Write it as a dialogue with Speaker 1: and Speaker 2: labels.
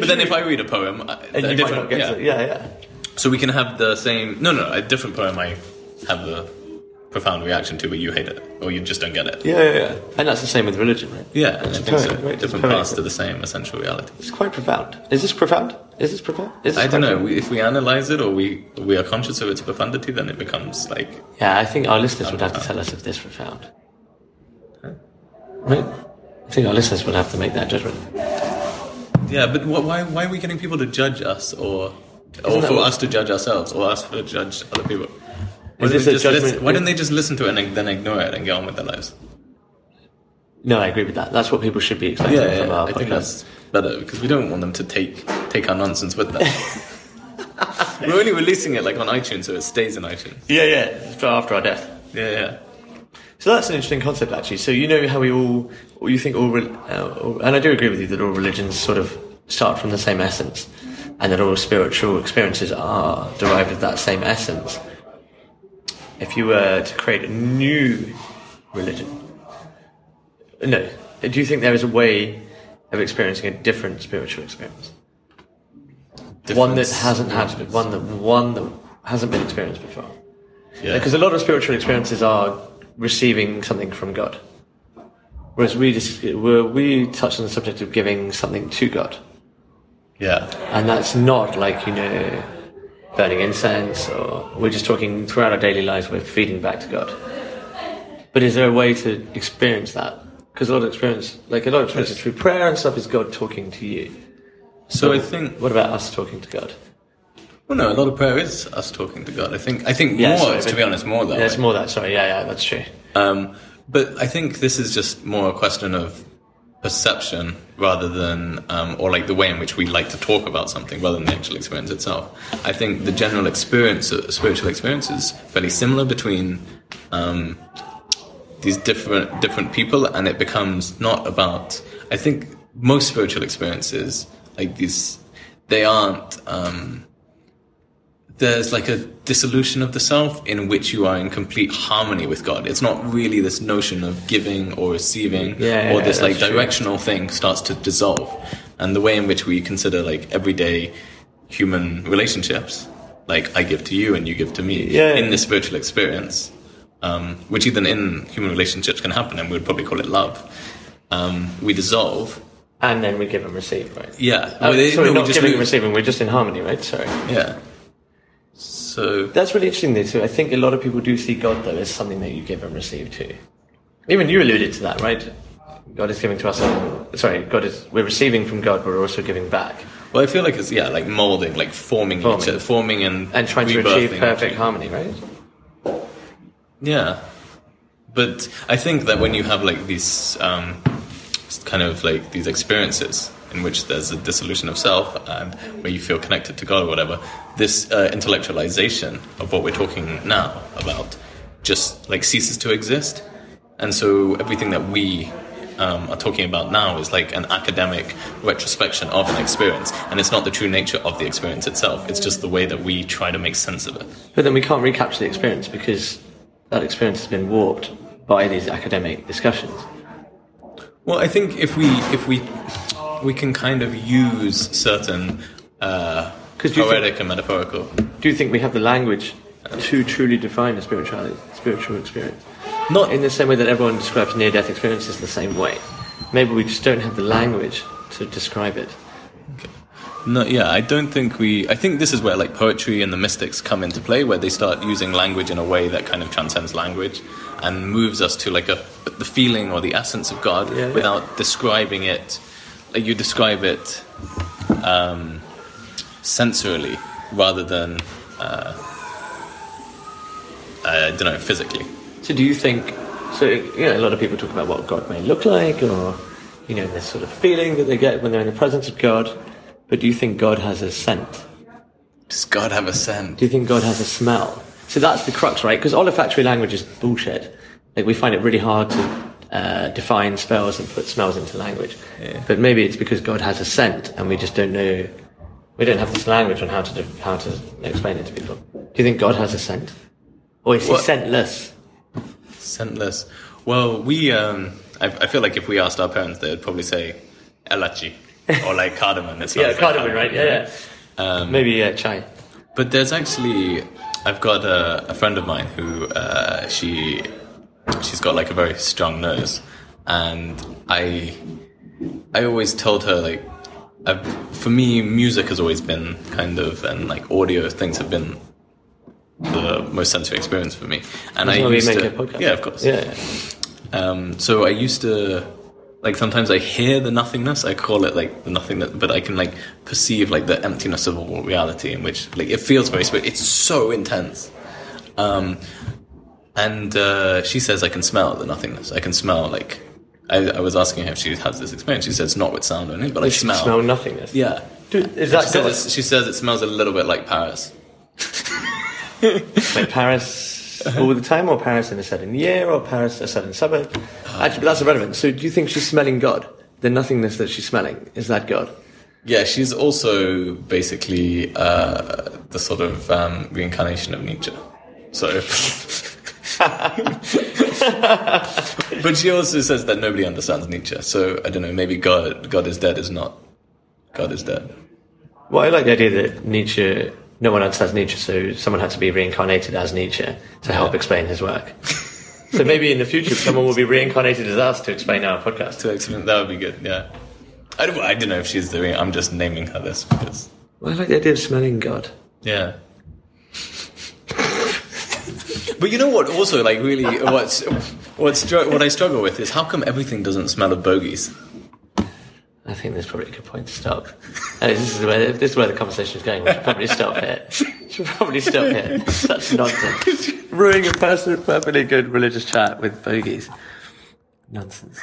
Speaker 1: But then if I read a poem, uh,
Speaker 2: and you might
Speaker 1: different,
Speaker 2: get
Speaker 1: yeah.
Speaker 2: yeah, yeah.
Speaker 1: So we can have the same. No, no, a different poem I have a profound reaction to, but you hate it, or you just don't get it.
Speaker 2: Yeah, yeah, yeah. And that's the same with religion, right?
Speaker 1: Yeah, I think so.
Speaker 2: right?
Speaker 1: Different paths to the same essential reality.
Speaker 2: It's quite profound. Is this profound? Is this profound? Is this
Speaker 1: I don't know. We, if we analyze it, or we we are conscious of its profundity, then it becomes like
Speaker 2: Yeah, I think our listeners would have to tell us if this profound. Right? I think our listeners would have to make that judgment.
Speaker 1: Yeah. But wh- why why are we getting people to judge us, or or for
Speaker 2: what-
Speaker 1: us to judge ourselves, or us to judge other people? Why,
Speaker 2: Is
Speaker 1: don't
Speaker 2: this
Speaker 1: they
Speaker 2: a
Speaker 1: just
Speaker 2: judgment-
Speaker 1: listen, why don't they just listen to it and then ignore it and get on with their lives?
Speaker 2: No, I agree with that. That's what people should be expecting
Speaker 1: Yeah,
Speaker 2: from
Speaker 1: yeah,
Speaker 2: our
Speaker 1: I think
Speaker 2: podcast.
Speaker 1: that's better because we don't want them to take take our nonsense with them. We're only releasing it like on iTunes, so it stays in iTunes.
Speaker 2: Yeah, yeah. For after our death.
Speaker 1: Yeah, yeah.
Speaker 2: So that's an interesting concept, actually. So you know how we all, or you think all, uh, all- and I do agree with you that all religions sort of start from the same essence, and that all spiritual experiences are derived of that same essence. If you were to create a new religion, no, do you think there is a way of experiencing a different spiritual experience? one that hasn't had one that one that hasn't been experienced before.
Speaker 1: Yeah.
Speaker 2: Because a lot of spiritual experiences are receiving something from God, whereas we just we we touch on the subject of giving something to God,
Speaker 1: yeah.
Speaker 2: and that's not like you know burning incense or we're just talking throughout our daily lives we're feeding back to God. But is there a way to experience that? Because a lot of experience, like a lot of experiences through prayer and stuff, is God talking to you.
Speaker 1: So I think
Speaker 2: What about us talking to God?
Speaker 1: Well, no, a lot of prayer is us talking to God. I think I think
Speaker 2: Yeah,
Speaker 1: more,
Speaker 2: sorry,
Speaker 1: to be honest, more that
Speaker 2: Yeah, it's more that. Sorry, yeah, yeah, that's true.
Speaker 1: Um, but I think this is just more a question of perception rather than, um, or like the way in which we like to talk about something rather than the actual experience itself. I think the general experience, uh, spiritual experience, is fairly similar between um, these different different people, and it becomes not about. I think most spiritual experiences, like these, they aren't. Um, there's like a dissolution of the self in which you are in complete harmony with God. It's not really this notion of giving or receiving
Speaker 2: Yeah,
Speaker 1: or
Speaker 2: yeah,
Speaker 1: this like
Speaker 2: that's true.
Speaker 1: directional thing starts to dissolve. And the way in which we consider like everyday human relationships, like I give to you and you give to me,
Speaker 2: Yeah.
Speaker 1: in this spiritual experience, um, which even in human relationships can happen, and we would probably call it love, um, we dissolve.
Speaker 2: And then we give and receive, right?
Speaker 1: Yeah.
Speaker 2: Oh,
Speaker 1: Well, they-
Speaker 2: sorry,
Speaker 1: no,
Speaker 2: not
Speaker 1: just
Speaker 2: giving and receiving. We're just in harmony, right? Sorry.
Speaker 1: Yeah. So
Speaker 2: That's really interesting, though. Too. I think a lot of people do see God though as something that you give and receive too. Even you alluded to that, right? God is giving to us. And, sorry, God is. We're receiving from God, but we're also giving back
Speaker 1: Well, I feel like it's yeah, like molding, like forming,
Speaker 2: Forming.
Speaker 1: each other, forming and
Speaker 2: and trying to achieve perfect harmony, right?
Speaker 1: Yeah, but I think that when you have like these um, kind of like these experiences in which there's a dissolution of self and where you feel connected to God or whatever, this uh, intellectualization of what we're talking now about just like ceases to exist, and so everything that we um, are talking about now is like an academic retrospection of an experience, and it's not the true nature of the experience itself. It's just the way that we try to make sense of it.
Speaker 2: But then we can't recapture the experience because that experience has been warped by these academic discussions.
Speaker 1: Well, I think if we if we we can kind of use certain uh,
Speaker 2: 'Cause do you
Speaker 1: poetic and metaphorical.
Speaker 2: Do you think we have the language to truly define a spirituality, spiritual experience?
Speaker 1: Not
Speaker 2: In the same way that everyone describes near-death experiences the same way. Maybe we just don't have the language to describe it.
Speaker 1: No, yeah, I don't think we. I think this is where like poetry and the mystics come into play, where they start using language in a way that kind of transcends language and moves us to like a the feeling or the essence of God
Speaker 2: Yeah, yeah.
Speaker 1: without describing it. Like you describe it um, sensorily rather than uh, I don't know physically.
Speaker 2: So do you think, so, you know, a lot of people talk about what God may look like or, you know, this sort of feeling that they get when they're in the presence of God. But do you think God has a scent?
Speaker 1: Does God have a scent?
Speaker 2: Do you think God has a smell? So that's the crux, right? Because olfactory language is bullshit. Like we find it really hard to uh, define spells and put smells into language. But maybe it's because God has a scent, and we just don't know. We don't have this language on how to do, how to explain it to people. Do you think God has a scent, or is he
Speaker 1: What-
Speaker 2: scentless?
Speaker 1: Scentless. Well, we. Um, I, I feel like if we asked our parents, they'd probably say elachi. or like cardamom. It smells
Speaker 2: Yeah,
Speaker 1: like
Speaker 2: cardamom, right? Yeah, yeah. Maybe uh, chai.
Speaker 1: But there's actually, I've got a, a friend of mine who uh, she she's got like a very strong nose, and I I always told her like, I've, for me, music has always been kind of and like audio things have been the most sensory experience for me. And
Speaker 2: That's
Speaker 1: I used to,
Speaker 2: a podcast.
Speaker 1: yeah, of course.
Speaker 2: Yeah.
Speaker 1: Um, so I used to like sometimes I hear the nothingness. I call it like the nothingness, but I can like perceive like the emptiness of all reality, in which like it feels very. sp- It's so intense. Um, and uh, she says I can smell the nothingness. I can smell like. I, I was asking her if she has this experience. She said it's not with sound or anything, but I
Speaker 2: She
Speaker 1: smell.
Speaker 2: smell nothingness.
Speaker 1: Yeah.
Speaker 2: Dude, is
Speaker 1: She
Speaker 2: that
Speaker 1: says, she says it smells a little bit like Paris.
Speaker 2: Like Paris all the time, or Paris in a certain year, or Paris a certain suburb? Actually, but that's irrelevant. So, do you think she's smelling God? The nothingness that she's smelling is that God?
Speaker 1: Yeah, she's also basically uh, the sort of um, reincarnation of Nietzsche. So, but she also says that nobody understands Nietzsche. So I don't know. Maybe God, God is dead is not. God is dead.
Speaker 2: Well, I like the idea that Nietzsche, no one understands Nietzsche, so someone had to be reincarnated as Nietzsche to help
Speaker 1: Yeah.
Speaker 2: explain his work. so maybe in the future, someone will be reincarnated as us to explain our podcast.
Speaker 1: To excellent. That would be good. Yeah. I don't, I don't know if she's doing. I'm just naming her this because.
Speaker 2: Well, I like the idea of smelling God.
Speaker 1: Yeah. But you know what? Also, like, really, what's what's str- what I struggle with is how come everything doesn't smell of bogies?
Speaker 2: I think there's probably a good point to stop. Uh, this is where this is where the conversation is going. We should probably stop here. We should probably stop here. That's nonsense. Ruining a person, perfectly good religious chat with bogies. Nonsense.